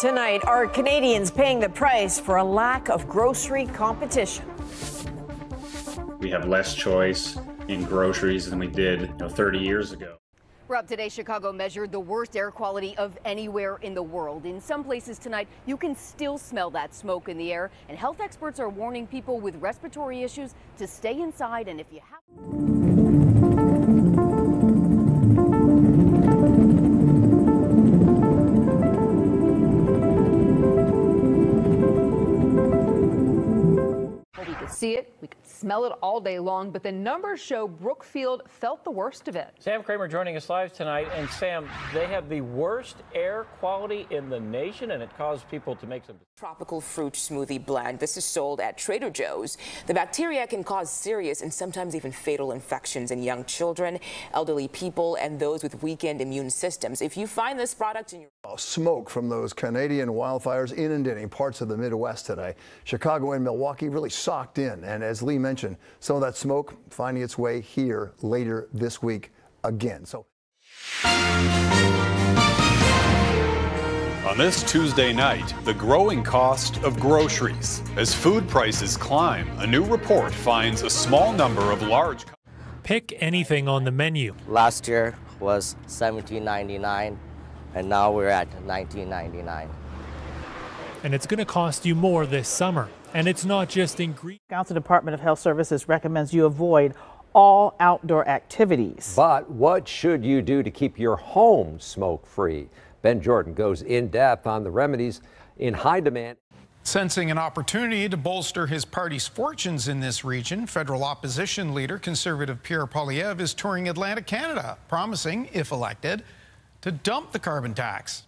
Tonight, are Canadians paying the price for a lack of grocery competition? We have less choice in groceries than we did you know, 30 years ago. We're up today. Chicago measured the worst air quality of anywhere in the world. In some places tonight, you can still smell that smoke in the air, and health experts are warning people with respiratory issues to stay inside. And if you have see it, we could smell it all day long, but the numbers show Brookfield felt the worst of it. Sam Kramer joining us live tonight. And Sam, they have the worst air quality in the nation, and it caused people to make some. Tropical fruit smoothie blend. This is sold at Trader Joe's. The bacteria can cause serious and sometimes even fatal infections in young children, elderly people, and those with weakened immune systems. If you find this product in your Smoke from those Canadian wildfires inundating parts of the Midwest today. Chicago and Milwaukee really socked in. And as Lee mentioned, some of that smoke finding its way here later this week again. So. On this Tuesday night, the growing cost of groceries. As food prices climb, a new report finds a small number of large. Pick anything on the menu. Last year was $17.99 and now we're at $19.99. And it's going to cost you more this summer. And it's not just ingredients. Wisconsin Department of Health Services recommends you avoid all outdoor activities. But what should you do to keep your home smoke free? Ben Jordan goes in depth on the remedies in high demand. Sensing an opportunity to bolster his party's fortunes in this region, federal opposition leader conservative Pierre Poilievre is touring Atlantic Canada, promising, if elected, to dump the carbon tax.